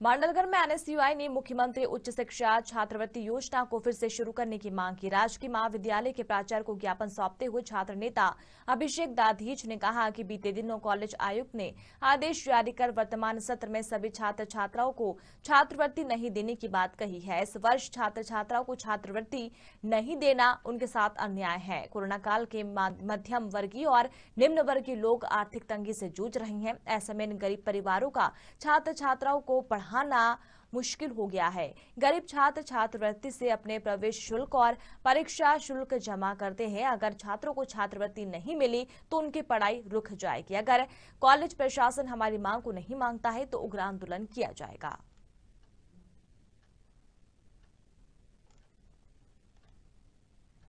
मांडलगढ़ में एनएसयूआई ने मुख्यमंत्री उच्च शिक्षा, छात्रवृत्ति योजना को फिर से शुरू करने की मांग की। राजकीय महाविद्यालय के प्राचार्य को ज्ञापन सौंपते हुए छात्र नेता अभिषेक दाधीच ने कहा कि बीते दिनों कॉलेज आयुक्त ने आदेश जारी कर वर्तमान सत्र में सभी छात्र छात्राओं को छात्रवृत्ति नहीं देने की बात कही है। इस वर्ष छात्र छात्राओं को छात्रवृत्ति नहीं देना उनके साथ अन्याय है। कोरोना काल के मध्यम वर्गीय और निम्न वर्गीय लोग आर्थिक तंगी से जूझ रहे हैं। ऐसे में इन गरीब परिवारों का छात्र छात्राओं को पढ़ा पढ़ाना मुश्किल हो गया है। गरीब छात्र छात्रवृत्ति से अपने प्रवेश शुल्क और परीक्षा शुल्क जमा करते हैं। अगर छात्रों को छात्रवृत्ति नहीं मिली तो उनकी पढ़ाई रुक जाएगी। अगर कॉलेज प्रशासन हमारी मांग को नहीं माँगता है तो उग्र आंदोलन किया जाएगा।